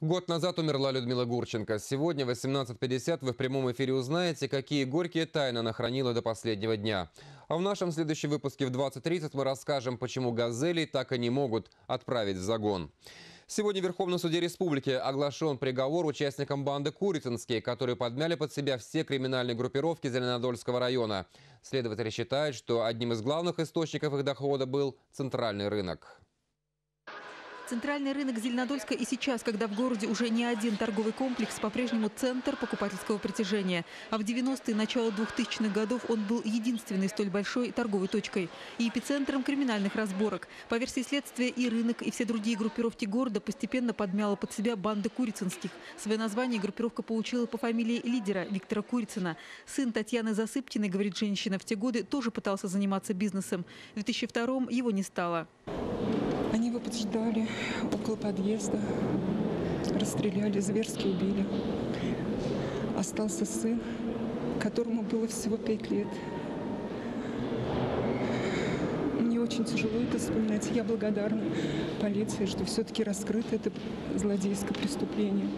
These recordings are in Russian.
Год назад умерла Людмила Гурченко. Сегодня в 18.50 вы в прямом эфире узнаете, какие горькие тайны она хранила до последнего дня. А в нашем следующем выпуске в 20.30 мы расскажем, почему «Газели» так и не могут отправить в загон. Сегодня в Верховном суде республики оглашен приговор участникам банды «Курицынские», которые подмяли под себя все криминальные группировки Зеленодольского района. Следователи считают, что одним из главных источников их дохода был центральный рынок. Центральный рынок Зеленодольска и сейчас, когда в городе уже не один торговый комплекс, по-прежнему центр покупательского притяжения. А в 90-е, начало 2000-х годов он был единственной столь большой торговой точкой и эпицентром криминальных разборок. По версии следствия и рынок, и все другие группировки города постепенно подмяла под себя банда Курицынских. Свое название группировка получила по фамилии лидера Виктора Курицына. Сын Татьяны Засыпкиной, говорит женщина, в те годы тоже пытался заниматься бизнесом. В 2002-м его не стало. Его поджидали около подъезда, расстреляли, зверски убили. Остался сын, которому было всего пять лет. Мне очень тяжело это вспоминать. Я благодарна полиции, что все-таки раскрыто это злодейское преступление.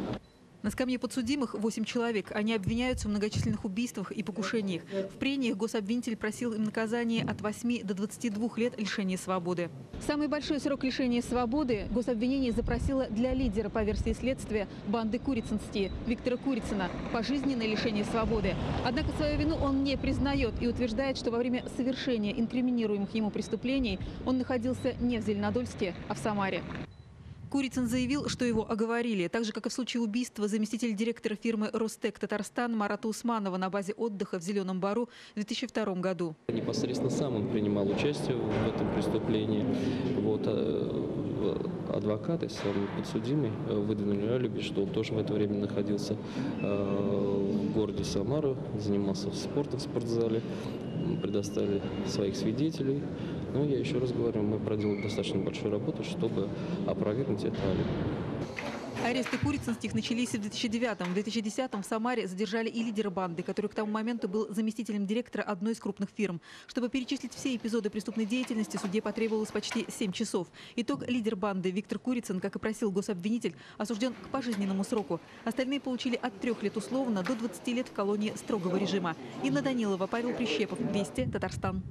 На скамье подсудимых 8 человек. Они обвиняются в многочисленных убийствах и покушениях. В прениях гособвинитель просил им наказание от 8 до 22 лет лишения свободы. Самый большой срок лишения свободы гособвинение запросило для лидера по версии следствия банды Курицынские Виктора Курицына пожизненное лишение свободы. Однако свою вину он не признает и утверждает, что во время совершения инкриминируемых ему преступлений он находился не в Зеленодольске, а в Самаре. Курицын заявил, что его оговорили. Так же, как и в случае убийства заместитель директора фирмы «Ростек Татарстан» Марата Усманова на базе отдыха в Зеленом Бару в 2002 году. Непосредственно сам он принимал участие в этом преступлении. Вот, э, адвокаты, сам подсудимый, э, выдвинули алиби, что он тоже в это время находился э, в городе Самару, занимался спортом в спортзале, предоставили своих свидетелей. Но я еще раз говорю, мы проделали достаточно большую работу, чтобы опровергнуть это алиби. Аресты Курицынских начались в 2009-м. В 2010-м в Самаре задержали и лидера банды, который к тому моменту был заместителем директора одной из крупных фирм. Чтобы перечислить все эпизоды преступной деятельности, суде потребовалось почти 7 часов. Итог – лидер банды Виктор Курицын, как и просил гособвинитель, осужден к пожизненному сроку. Остальные получили от трех лет условно до 20 лет в колонии строгого режима. Инна Данилова, Павел Прищепов, Вести, Татарстан.